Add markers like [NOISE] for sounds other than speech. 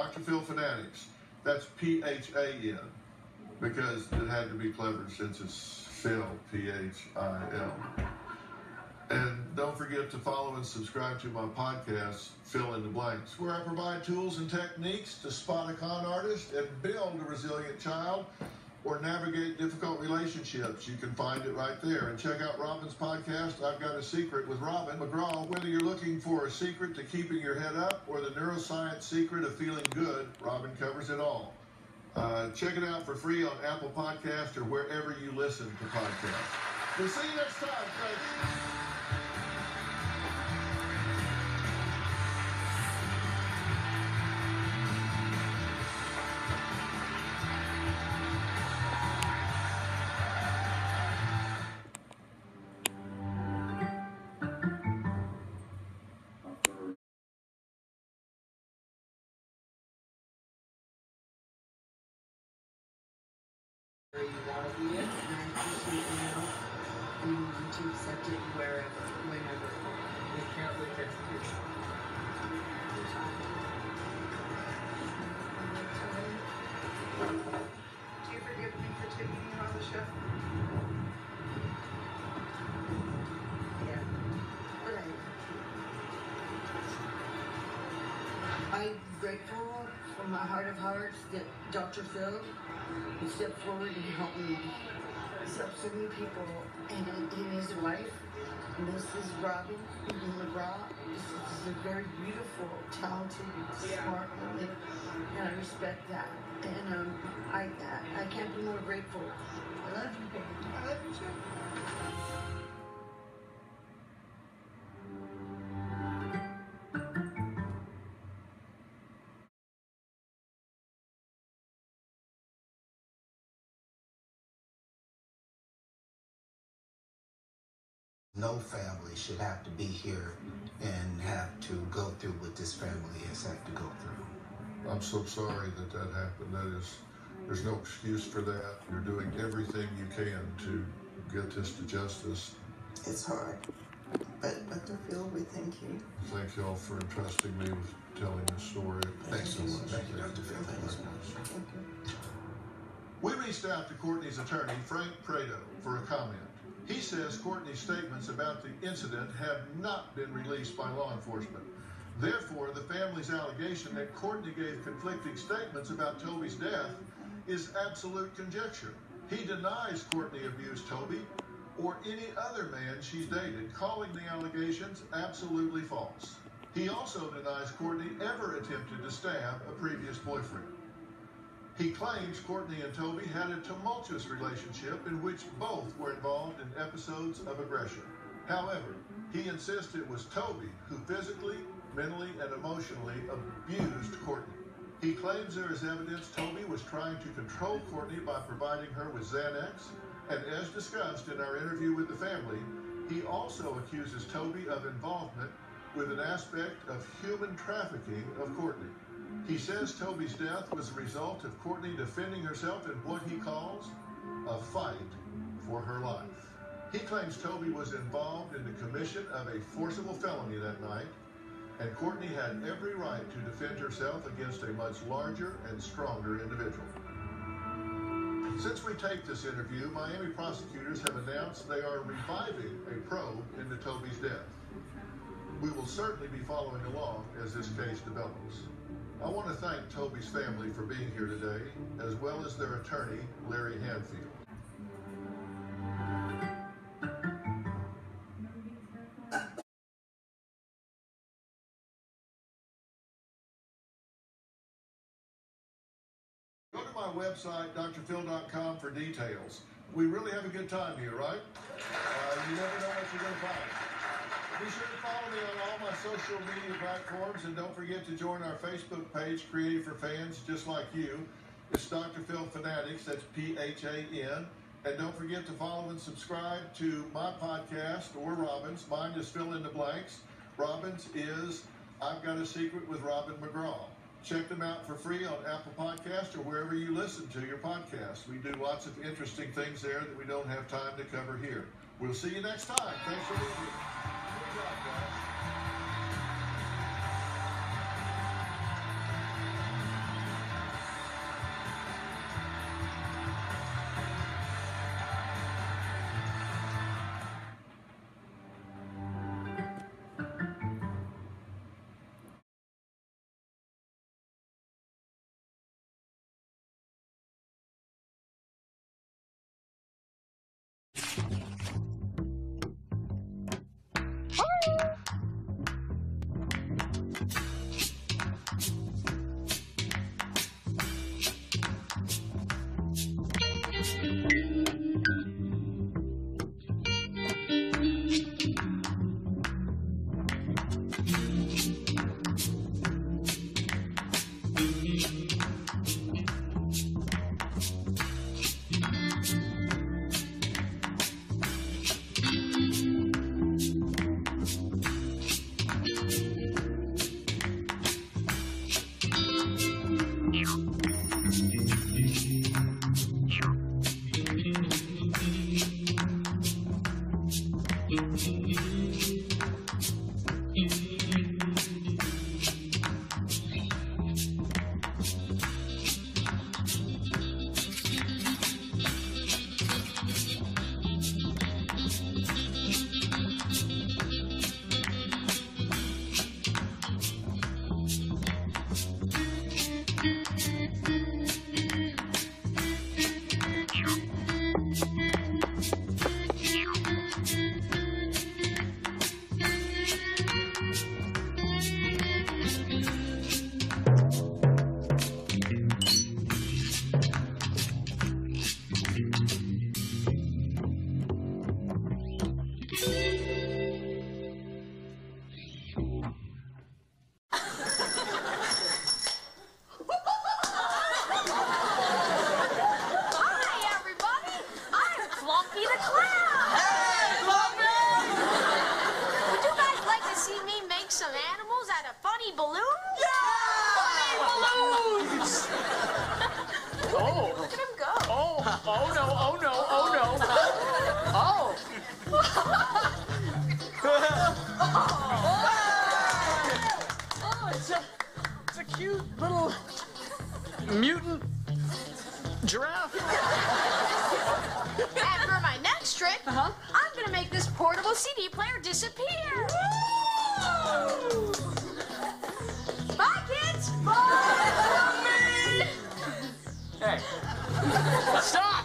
Dr. Phil Fanatics. That's P H A N because it had to be clever since it's Phil, P H I L. And don't forget to follow and subscribe to my podcast, Phil in the Blanks, where I provide tools and techniques to spot a con artist and build a resilient child or navigate difficult relationships. You can find it right there. And check out Robin's podcast, I've Got a Secret with Robin McGraw. Whether you're looking for a secret to keeping your head up or the neuroscience secret of feeling good, Robin covers it all. Uh, check it out for free on Apple Podcast or wherever you listen to podcasts. We'll see you next time. Thanks. You want to accept it wherever, whenever. You can't look at the my heart of hearts that Dr. Phil would step forward and help me helped so many people. And he is a wife. And this is Robin. This is a very beautiful, talented, smart woman. And I respect that. And um, I, I I can't be more grateful. I love you, baby. I love you too. No family should have to be here and have to go through what this family has had to go through. I'm so sorry that that happened. That is, there's no excuse for that. You're doing everything you can to get this to justice. It's hard. But Dr. Phil, we thank you. Thank y'all for entrusting me with telling this story. Thanks so much. Thank you, Dr. Phil. Thank you so much. Thank you. We reached out to Courtney's attorney, Frank Prado, for a comment. He says Courtney's statements about the incident have not been released by law enforcement. Therefore, the family's allegation that Courtney gave conflicting statements about Toby's death is absolute conjecture. He denies Courtney abused Toby or any other man she's dated, calling the allegations absolutely false. He also denies Courtney ever attempted to stab a previous boyfriend. He claims Courtney and Toby had a tumultuous relationship in which both were involved in episodes of aggression. However, he insists it was Toby who physically, mentally, and emotionally abused Courtney. He claims there is evidence Toby was trying to control Courtney by providing her with Xanax, and as discussed in our interview with the family, he also accuses Toby of involvement with an aspect of human trafficking of Courtney. He says Toby's death was the result of Courtney defending herself in what he calls a fight for her life. He claims Toby was involved in the commission of a forcible felony that night, and Courtney had every right to defend herself against a much larger and stronger individual. Since we take this interview, Miami prosecutors have announced they are reviving a probe into Toby's death. We will certainly be following along as this case develops. I want to thank Toby's family for being here today, as well as their attorney, Larry Hanfield. Go to my website, drphil.com, for details. We really have a good time here, right? Uh, you never know what you're going to find. Be sure to follow me on all my social media platforms and don't forget to join our Facebook page, Creative for Fans Just Like You. It's Dr. Phil Fanatics, that's P H A N. And don't forget to follow and subscribe to my podcast or Robin's. Mine is Phil in the Blanks. Robin's is I've Got a Secret with Robin McGraw. Check them out for free on Apple Podcast or wherever you listen to your podcast. We do lots of interesting things there that we don't have time to cover here. We'll see you next time. Thanks for being here. Good Hi, everybody. I'm the Hey, Would you guys like to see me make some animals out of funny balloons? Yeah! Funny balloons! oh. Look at him go. Oh, oh no, oh no. Giraffe. [LAUGHS] and for my next trick, uh -huh. I'm gonna make this portable CD player disappear. Woo! Bye, kids. Bye. Hey. Stop.